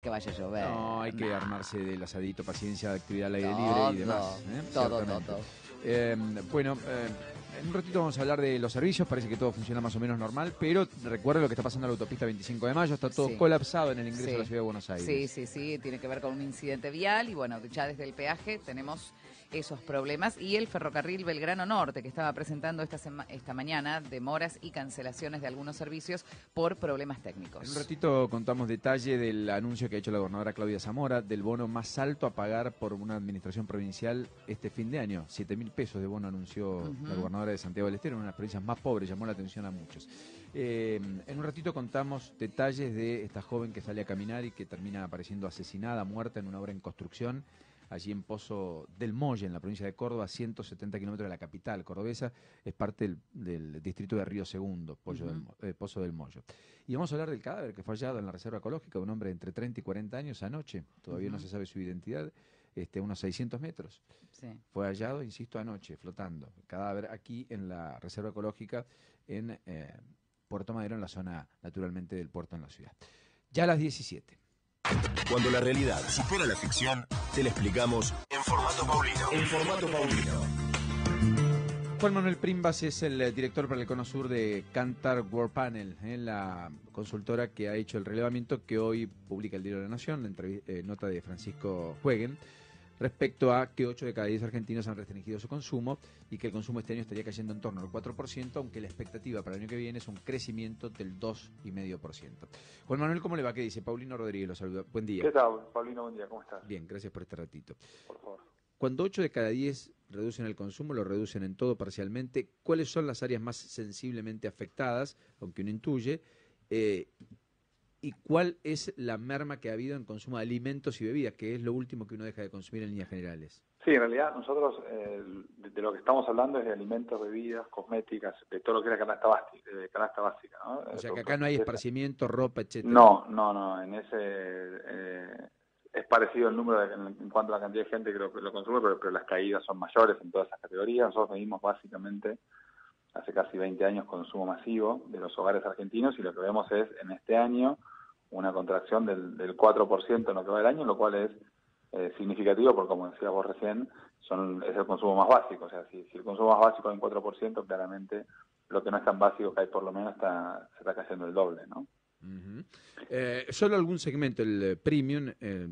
que vaya a llover. No, hay que Nah. armarse del asadito, paciencia, actividad al aire libre Todo, y demás. ¿eh? todo, todo, todo. Eh, bueno, eh, en un ratito vamos a hablar de los servicios, parece que todo funciona más o menos normal, pero recuerda lo que está pasando en la autopista 25 de mayo, está todo Sí. colapsado en el ingreso Sí. a la ciudad de Buenos Aires. Sí, sí, sí, tiene que ver con un incidente vial y bueno, ya desde el peaje tenemos esos problemas y el ferrocarril Belgrano Norte que estaba presentando esta, sema- esta mañana demoras y cancelaciones de algunos servicios por problemas En un técnicos. ratito contamos detalle del anuncio que ha hecho la gobernadora Claudia Zamora del bono más alto a pagar por una administración provincial este fin de año. 7 mil pesos de bono anunció la gobernadora de Santiago del Estero, una de las provincias más pobres, llamó la atención a muchos. Eh, en un ratito contamos detalles de esta joven que sale a caminar y que termina apareciendo asesinada, muerta en una obra en construcción. Allí en Pozo del Molle, en la provincia de Córdoba, a 170 kilómetros de la capital cordobesa, es parte del, del distrito de Río Segundo, Pollo del Ujú. Mo- eh, Pozo del Mollo. Y vamos a hablar del cadáver que fue hallado en la reserva ecológica, un hombre de entre 30 y 40 años anoche, todavía no Ujú. se sabe su identidad, este, unos 600 metros. Sí. Fue hallado, insisto, anoche, flotando. Cadáver aquí en la reserva ecológica en eh, Puerto Madero, en la zona naturalmente del puerto en la ciudad. Ya a las 17. Cuando la realidad supera la ficción, te la explicamos en formato paulino. En formato paulino. Juan Manuel Primbas es el eh, director para el Cono Sur de Cantar World Panel, eh, la consultora que ha hecho el relevamiento que hoy publica el Diario de la Nación, la eh, nota de Francisco Jueguen, respecto a que 8 de cada 10 argentinos han restringido su consumo y que el consumo este año estaría cayendo en torno al 4%, aunque la expectativa para el año que viene es un crecimiento del 2,5%. Juan Manuel, ¿cómo le va? ¿Qué dice? Paulino Rodríguez lo saluda. Buen día. ¿Qué tal, Paulino? Buen día, ¿cómo estás? Bien, gracias por este ratito. Por favor. Cuando 8 de cada 10 reducen el consumo, lo reducen en todo parcialmente, ¿cuáles son las áreas más sensiblemente afectadas, aunque uno intuye? Eh, ¿Y cuál es la merma que ha habido en consumo de alimentos y bebidas, que es lo último que uno deja de consumir en líneas generales? Sí, en realidad nosotros eh, de, lo que estamos hablando es de alimentos, bebidas, cosméticas, de todo lo que es la canasta básica. De canasta básica ¿no? O Eh, sea que acá no hay esparcimiento, ropa, etcétera. No, no, no, en ese eh, es parecido el número de- en, en cuanto a la cantidad de gente que lo, que lo consume, pero, pero las caídas son mayores en todas esas categorías. Nosotros medimos básicamente hace casi 20 años consumo masivo de los hogares argentinos y lo que vemos es en este año una contracción del, del 4% en lo que va del año, lo cual es eh, significativo porque, como decías vos recién, son, es el consumo más básico. O sea, si, el consumo más básico es un 4%, claramente lo que no es tan básico que hay por lo menos está, se está cayendo el doble, ¿no? Eh, solo algún segmento, el eh, premium, eh,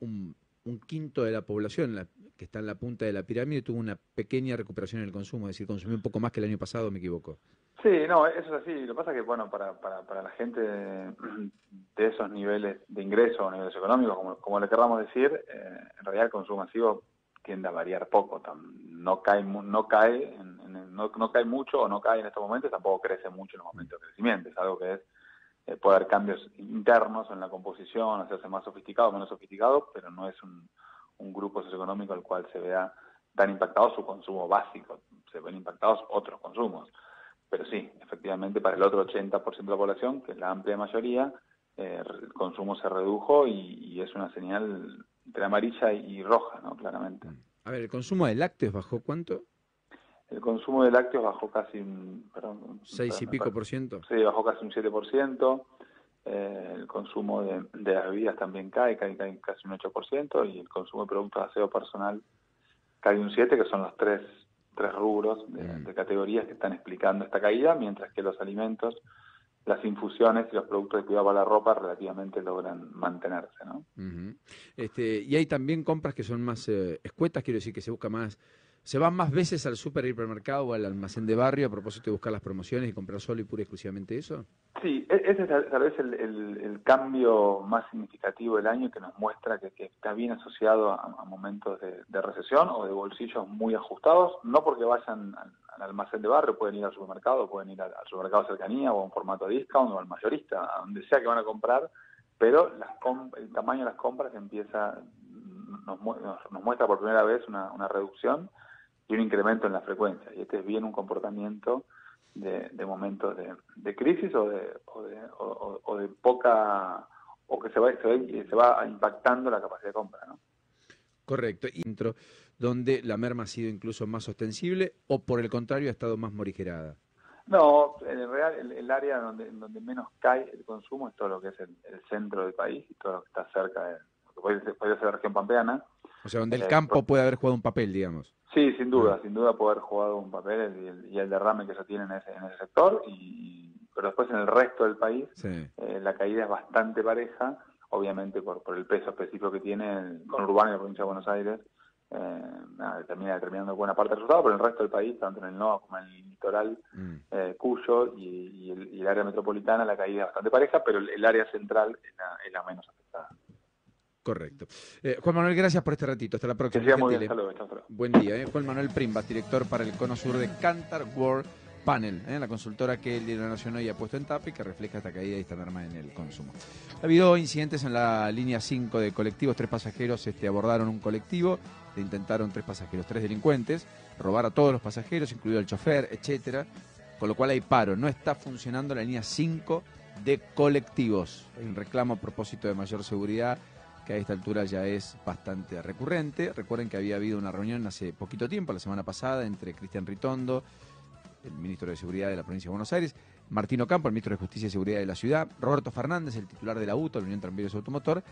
un, un quinto de la población la- que está en la punta de la pirámide tuvo una pequeña recuperación en el consumo, es decir, consumió un poco más que el año pasado, me equivoco. Sí, no, eso es así. Lo que pasa es que, bueno, para, para, para la gente de, esos niveles de ingreso o niveles económicos, como, como le querramos decir, eh, en realidad el consumo masivo tiende a variar poco. No cae, no cae, en- en- no, no cae mucho o no cae en estos momentos, tampoco crece mucho en los momentos de crecimiento. Es algo que es, eh, puede haber cambios internos en la composición, hacerse más sofisticado, menos sofisticado, pero no es un, grupo socioeconómico al cual se vea tan impactado su consumo básico. Se ven impactados otros consumos. Pero sí, efectivamente, para el otro 80% de la población, que es la amplia mayoría, eh, el consumo se redujo y, y es una señal entre amarilla y roja, ¿no? Claramente. A ver, el consumo de lácteos bajó cuánto? El consumo de lácteos bajó casi un... Perdón, ¿Seis y pico por ciento? Sí, bajó casi un 7%. eh, el consumo de, de las bebidas también cae, cae, cae casi un 8%. Y el consumo de productos de aseo personal cae un 7%, que son los tres, tres rubros de, Mm. de categorías que están explicando esta caída, mientras que los alimentos, las infusiones y los productos de cuidado para la ropa relativamente logran mantenerse, ¿no? Ujú. este, y hay también compras que son más eh, escuetas, quiero decir que se busca más, se van más veces al super hipermercado o al almacén de barrio a propósito de buscar las promociones y comprar solo y pura y exclusivamente eso. Sí, e- ese es tal vez el, el- cambio más significativo del año que nos muestra que, está bien asociado a, momentos de, recesión o de bolsillos muy ajustados, no porque vayan al, al almacén de barrio, pueden ir al supermercado, pueden ir al, supermercado cercanía o a un formato discount o al mayorista, a donde sea que van a comprar, pero las el tamaño de las compras empieza, nos, mu- nos muestra por primera vez una, una reducción y un incremento en la frecuencia. Y este es bien un comportamiento de, de momentos de, de crisis o de, o de, o- o- o de poca o que se va, se, va, se va impactando la capacidad de compra. ¿no? Correcto. Y dentro donde la merma ha sido incluso más ostensible o por el contrario ha estado más morigerada. No, en real, el, área donde, donde menos cae el consumo es todo lo que es el, centro del país y todo lo que está cerca de lo que puede ser, la región pampeana. O sea, donde el eh, campo puede haber jugado un papel, digamos. Sí, sin duda, sin duda puede haber jugado un papel y el, derrame que se tiene en ese, en ese sector, y, pero después en el resto del país eh, la caída es bastante pareja, obviamente por, por el peso específico que tiene el conurbano y la provincia de Buenos Aires, eh, nada, termina determinando buena parte del resultado, pero en el resto del país, tanto en el NOA como en el litoral, mm. eh, Cuyo y, el, área metropolitana, la caída es bastante pareja, pero el, área central es la, menos afectada. Correcto. Eh, Juan Manuel, gracias por este ratito. Hasta la próxima. Buen día. Eh. Juan Manuel Primbas, director para el Cono Sur de Cantar World Panel, ¿eh? la consultora que el Diario Nacional hoy ha puesto en tapa y que refleja esta caída y esta merma en el consumo. Ha habido incidentes en la línea 5 de colectivos. Tres pasajeros este, abordaron un colectivo, le intentaron tres pasajeros, tres delincuentes, robar a todos los pasajeros, incluido el chofer, etcétera. Con lo cual hay paro. No está funcionando la línea 5 de colectivos. Hay un reclamo a propósito de mayor seguridad que a esta altura ya es bastante recurrente. Recuerden que había habido una reunión hace poquito tiempo, la semana pasada, entre Cristian Ritondo, el ministro de Seguridad de la provincia de Buenos Aires, Martino Campo, el ministro de Justicia y Seguridad de la ciudad, Roberto Fernández, el titular de la UTO, la Unión Tranvíos Automotor,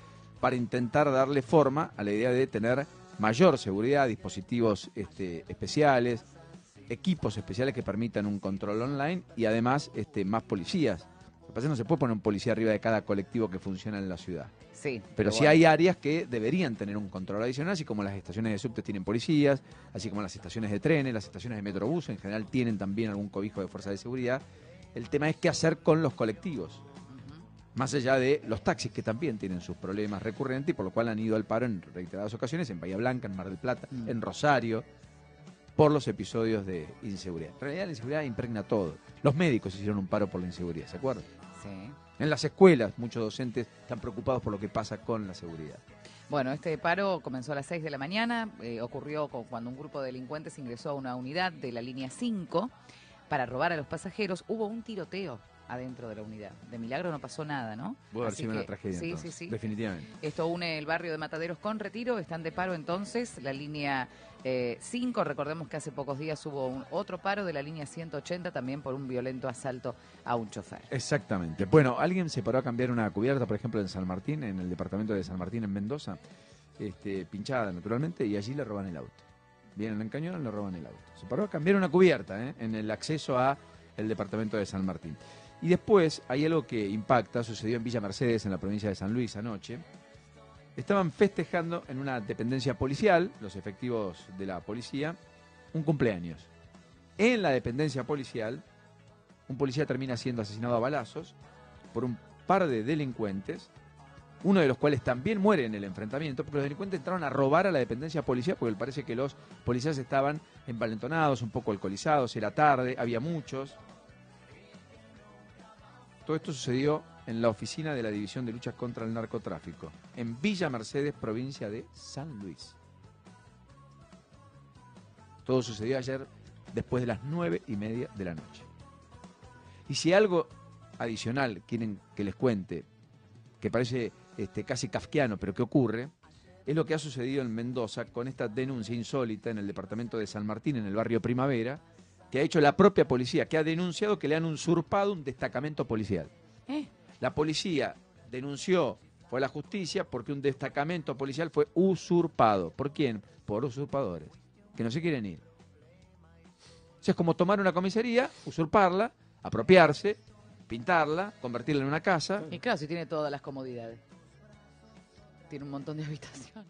para intentar darle forma a la idea de tener mayor seguridad, dispositivos este, especiales, equipos especiales que permitan un control online y además este, más policías. Pasa es que no se puede poner un policía arriba de cada colectivo que funciona en la ciudad. Sí, pero, sí hay áreas que deberían tener un control adicional, así como las estaciones de subte tienen policías, así como las estaciones de trenes, las estaciones de metrobús en general tienen también algún cobijo de fuerza de seguridad. El tema es qué hacer con los colectivos. Más allá de los taxis que también tienen sus problemas recurrentes y por lo cual han ido al paro en reiteradas ocasiones, en Bahía Blanca, en Mar del Plata, mm. en Rosario, por los episodios de inseguridad. En realidad la inseguridad impregna todo. Los médicos hicieron un paro por la inseguridad, ¿se acuerdan? Sí. En las escuelas, muchos docentes están preocupados por lo que pasa con la seguridad. Bueno, este paro comenzó a las 6 de la mañana, eh, ocurrió cuando un grupo de delincuentes ingresó a una unidad de la línea 5 para robar a los pasajeros. Hubo un tiroteo adentro de la unidad. De milagro no pasó nada, ¿no? Puede haber una tragedia. Sí, sí, sí. Definitivamente. Esto une el barrio de Mataderos con Retiro. Están de paro entonces la línea 5. Eh, recordemos que hace pocos días hubo un otro paro de la línea 180 también por un violento asalto a un chofer. Exactamente. Bueno, alguien se paró a cambiar una cubierta, por ejemplo, en San Martín, en el departamento de San Martín, en Mendoza, este, pinchada naturalmente, y allí le roban el auto. Vienen, en cañón, le roban el auto. Se paró a cambiar una cubierta ¿eh? en el acceso a el departamento de San Martín. Y después hay algo que impacta, sucedió en Villa Mercedes, en la provincia de San Luis anoche. Estaban festejando en una dependencia policial, los efectivos de la policía, un cumpleaños. En la dependencia policial, un policía termina siendo asesinado a balazos por un par de delincuentes, uno de los cuales también muere en el enfrentamiento, porque los delincuentes entraron a robar a la dependencia policial, porque parece que los policías estaban envalentonados, un poco alcoholizados, era tarde, había muchos. Todo esto sucedió en la oficina de la División de Lucha contra el Narcotráfico, en Villa Mercedes, provincia de San Luis. Todo sucedió ayer después de las nueve y media de la noche. Y si algo adicional quieren que les cuente, que parece este, casi kafkiano, pero que ocurre, es lo que ha sucedido en Mendoza con esta denuncia insólita en el departamento de San Martín, en el barrio Primavera, que ha hecho la propia policía, que ha denunciado que le han usurpado un destacamento policial. ¿Eh? La policía denunció, fue a la justicia, porque un destacamento policial fue usurpado. ¿Por quién? Por usurpadores, que no se quieren ir. O sea, es como tomar una comisaría, usurparla, apropiarse, pintarla, convertirla en una casa. Y claro, si tiene todas las comodidades. Tiene un montón de habitaciones.